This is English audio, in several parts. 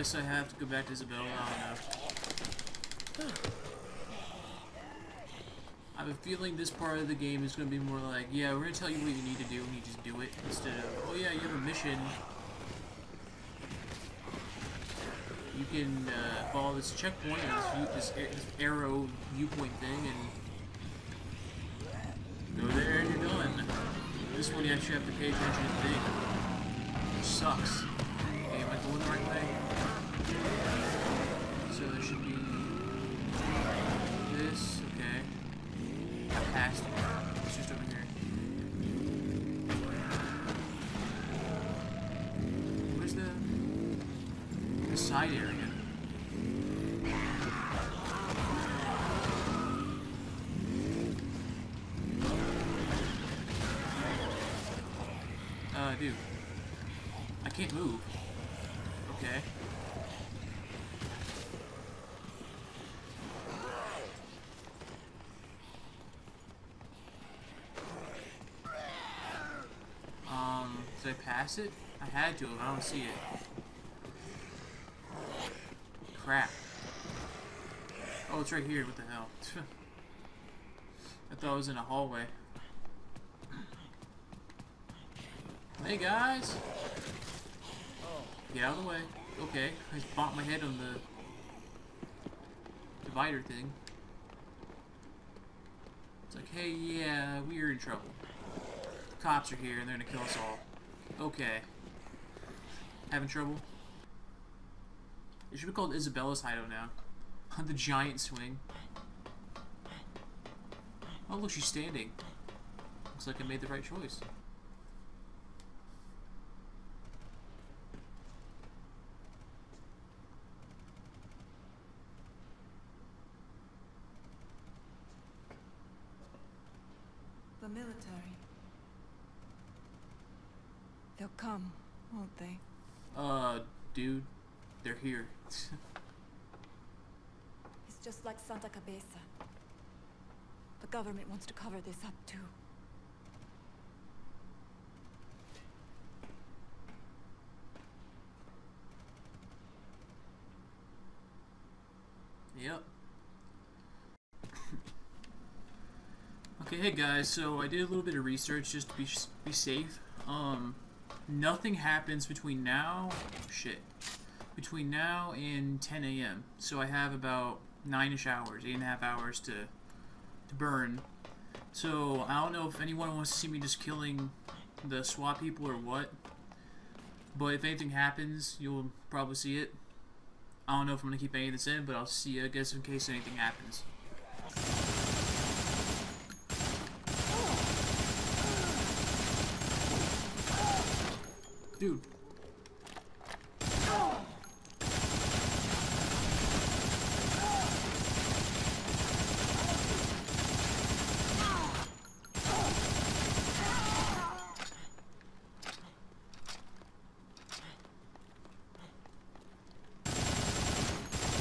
guess I have to go back to Isabella. Know. I have a feeling this part of the game is going to be more like, yeah, we're going to tell you what you need to do, and you just do it, instead of, oh yeah, you have a mission. You can uh, follow this checkpoint, this, this, this arrow viewpoint thing, and go there and you're done. This one you actually have to pay attention to the thing, which sucks. Okay, am I going the right way? So there should be this, okay. I passed it. It's just over here. Where's the the side area? Uh, dude. I can't move. Okay. Um, it? I had to I don't see it. Crap. Oh, it's right here. What the hell? I thought it was in a hallway. Hey, guys! Get out of the way. Okay, I just bonked my head on the divider thing. It's like, hey, yeah, we're in trouble. Cops are here and they're gonna kill us all. Okay. Having trouble? It should be called Isabella's Hideout now. On the giant swing. Oh, look, she's standing. Looks like I made the right choice. The military. They'll come, won't they? Uh, dude, they're here. It's just like Santa Cabeza. The government wants to cover this up too. Yep. okay, hey guys, so I did a little bit of research just to be, be safe. Um, nothing happens between now, shit, between now and 10 a.m. So I have about nine-ish hours, eight and a half hours to, to burn. So I don't know if anyone wants to see me just killing the SWAT people or what. But if anything happens, you'll probably see it. I don't know if I'm gonna keep any of this in, but I'll see you, I guess, in case anything happens. Dude.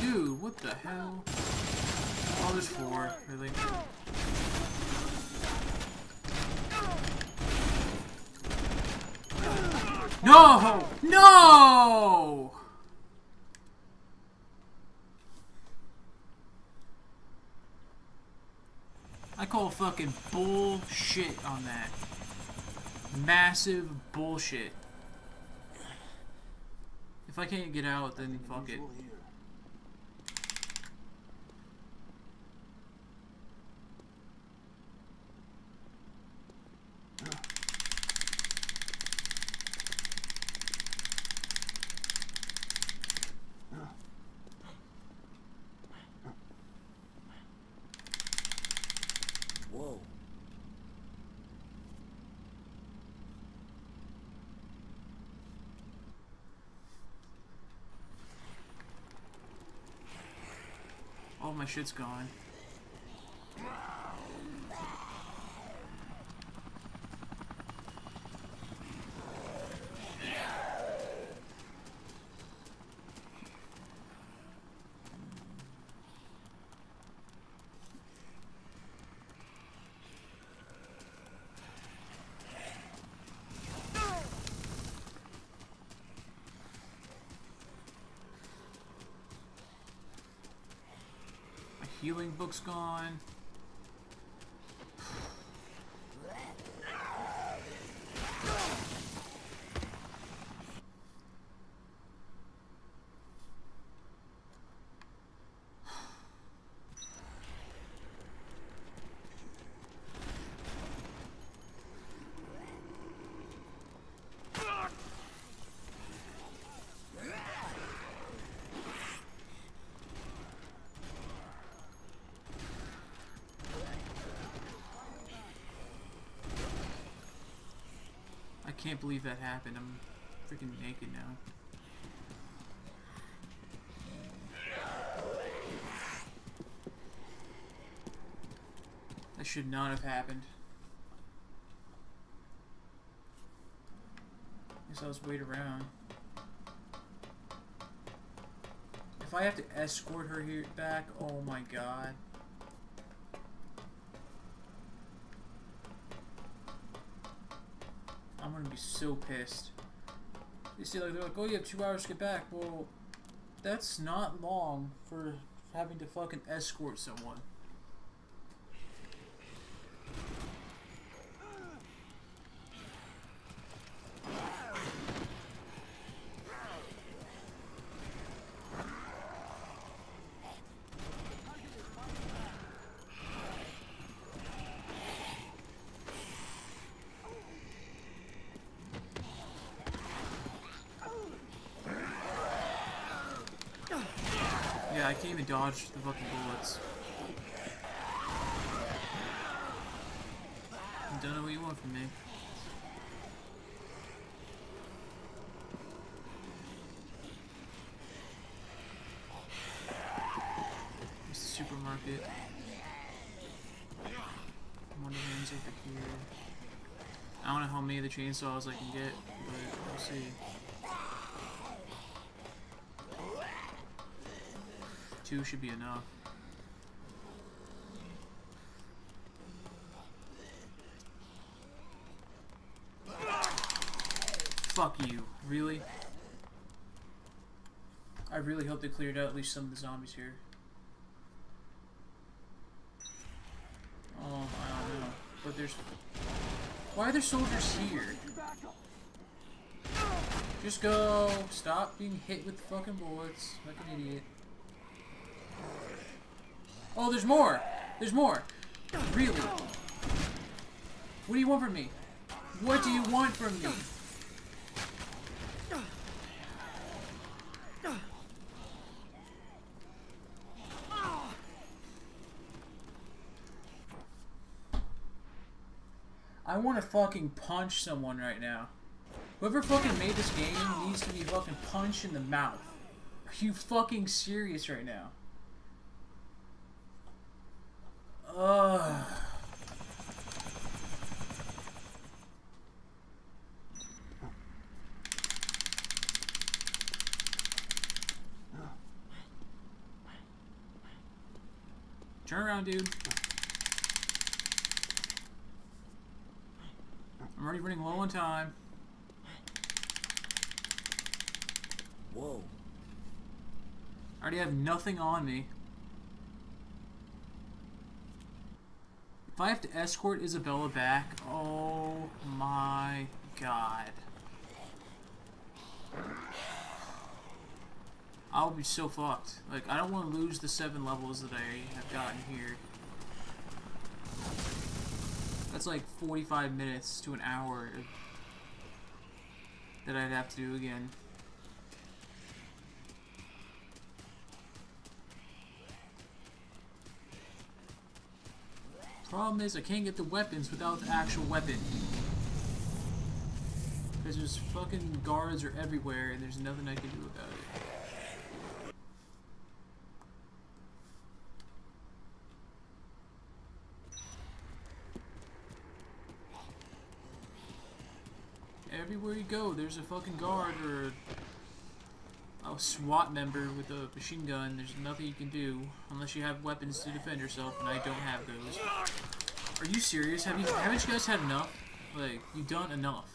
Dude, what the hell? Oh, there's four, really. No! No! I call fucking bullshit on that. Massive bullshit. If I can't get out, then fuck it. Whoa. All my shit's gone. Healing book's gone. I can't believe that happened. I'm freaking naked now. That should not have happened. Guess I'll just wait around. If I have to escort her here back, oh my god. I'm gonna be so pissed. You see, like they're like, "Oh, you have two hours to get back." Well, that's not long for having to fucking escort someone. Yeah, I can't even dodge the fucking bullets. I Don't know what you want from me. It's the supermarket. Wonderland's over here. I don't know how many of the chainsaws I can get, but we'll see. Two should be enough. Fuck you. Really? I really hope they cleared out at least some of the zombies here. Oh, I don't know. But there's... Why are there soldiers here? Just go! Stop being hit with fucking bullets like an idiot. Oh, there's more! There's more! Really? What do you want from me? What do you want from me? I want to fucking punch someone right now. Whoever fucking made this game needs to be fucking punched in the mouth. Are you fucking serious right now? Ugh. Turn around, dude. I'm already running low on time. Whoa. I already have nothing on me. If I have to escort Isabella back, oh my god. I'll be so fucked. Like, I don't want to lose the seven levels that I have gotten here. That's like 45 minutes to an hour that I'd have to do again. Problem is, I can't get the weapons without the actual weapon. Because there's fucking guards are everywhere and there's nothing I can do about it. Everywhere you go, there's a fucking guard or a SWAT member with a machine gun. There's nothing you can do unless you have weapons to defend yourself, and I don't have those. Are you serious? Have you haven't you guys had enough? Like you've done enough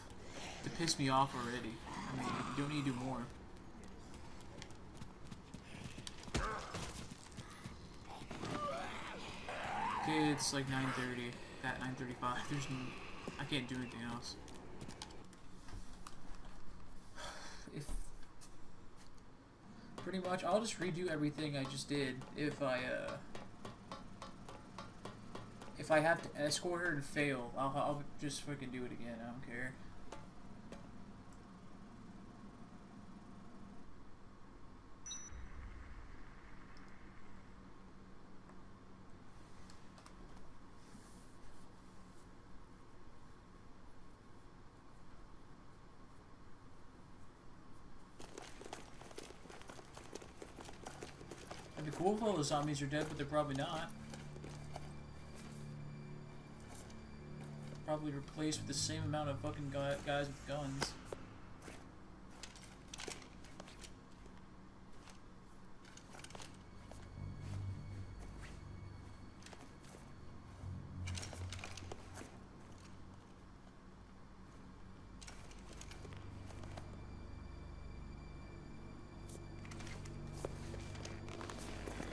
to piss me off already. I mean, you don't need to do more. Okay, it's like 9.30. At 9.35. There's no... I can't do anything else. If... Pretty much, I'll just redo everything I just did if I, uh... If I have to escort her and fail, I'll, I'll just fucking do it again. I don't care. Cool if all the zombies are dead, but they're probably not. Probably replaced with the same amount of fucking guys with guns.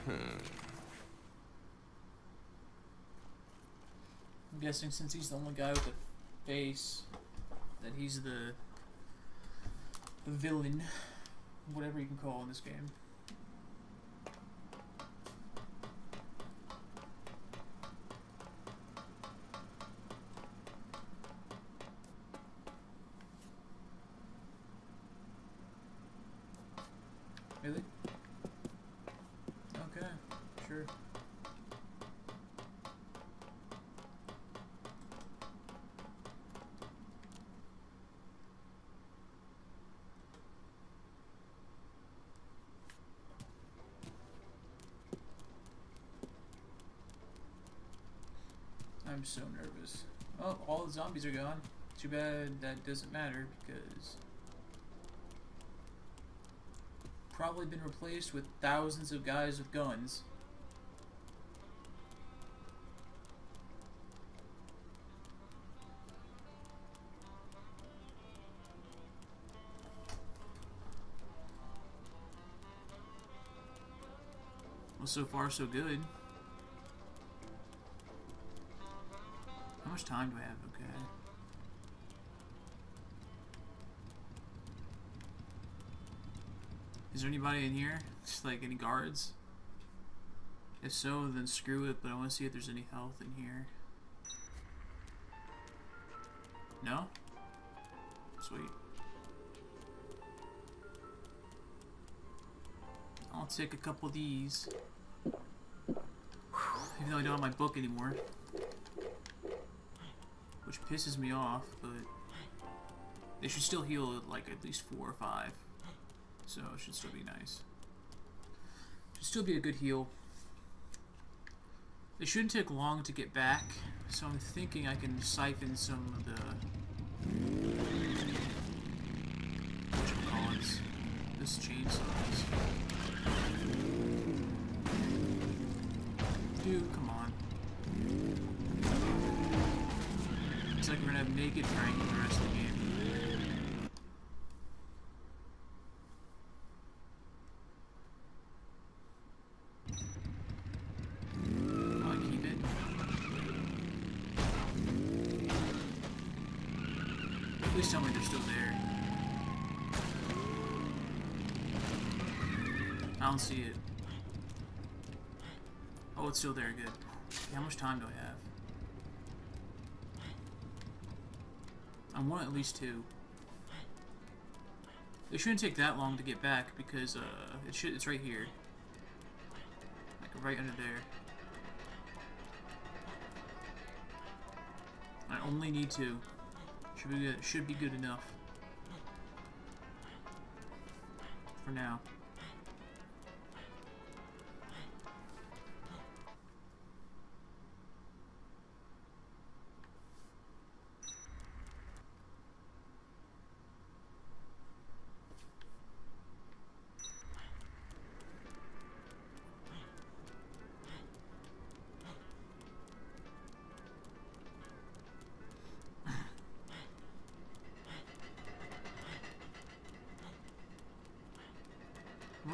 Hmm. I'm guessing since he's the only guy with a face, that he's the, the villain, whatever you can call in this game. Really? Okay, sure. I'm so nervous. Oh, all the zombies are gone. Too bad that doesn't matter because probably been replaced with thousands of guys with guns. Well, so far so good. How much time do I have? Okay. Is there anybody in here? Just like any guards? If so, then screw it, but I want to see if there's any health in here. No? Sweet. I'll take a couple of these. Even though I don't have my book anymore. Which pisses me off, but they should still heal like at least four or five. So it should still be nice. Should still be a good heal. It shouldn't take long to get back, so I'm thinking I can siphon some of the whatchamacallits, this chainsaws. Dude, come on. It's like we're gonna have naked Frank for the rest of the game. I don't see it. Oh, it's still there. Good. Okay, How much time do I have? I want at least two. It shouldn't take that long to get back because uh, it should. It's right here, like right under there. I only need two. Should be good. Should be good enough for now.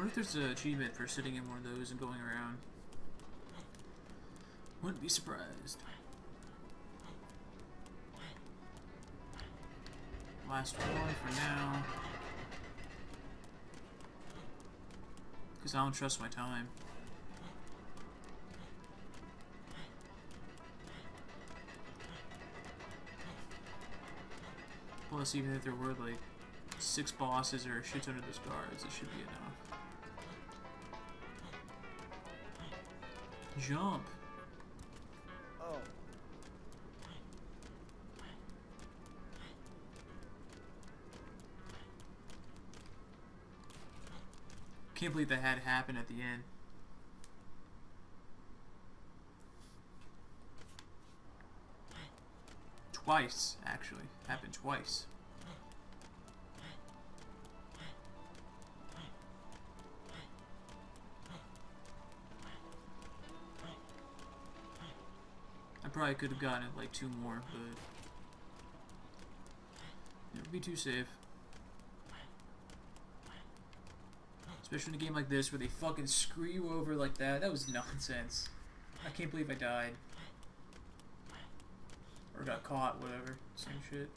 Wonder if there's an achievement for sitting in one of those and going around. Wouldn't be surprised. Last one for now. Because I don't trust my time. Plus, even if there were like six bosses or a shit ton of those guards, it should be enough. Jump. Oh. Can't believe that had happened at the end. Twice, actually. Happened twice. Probably could have gotten it like two more, but never be too safe. Especially in a game like this where they fucking screw you over like that. That was nonsense. I can't believe I died. Or got caught, whatever. Same shit.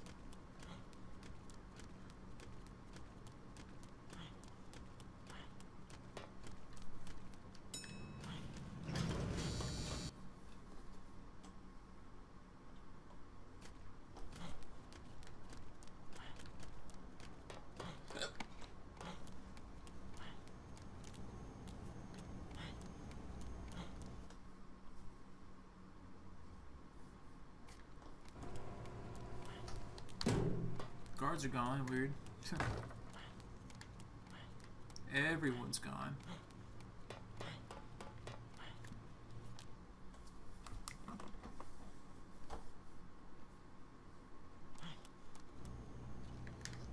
Guards are gone, weird. Everyone's gone.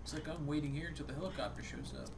It's like I'm waiting here until the helicopter shows up.